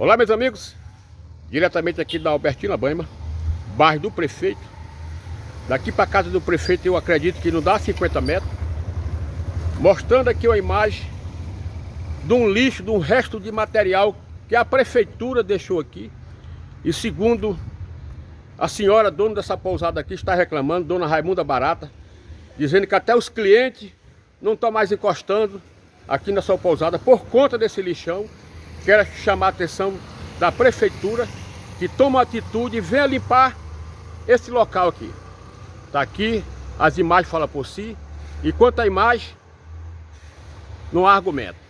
Olá meus amigos, diretamente aqui da Albertina Baima, bairro do prefeito. Daqui para casa do prefeito eu acredito que não dá 50 metros. Mostrando aqui uma imagem de um lixo, de um resto de material que a prefeitura deixou aqui. E segundo a senhora dona dessa pousada aqui está reclamando, dona Raimunda Barata, dizendo que até os clientes não estão mais encostando aqui na sua pousada por conta desse lixão quero chamar a atenção da prefeitura que toma atitude e venha limpar esse local aqui. Está aqui, as imagens falam por si. E quanto à imagem, não há argumento.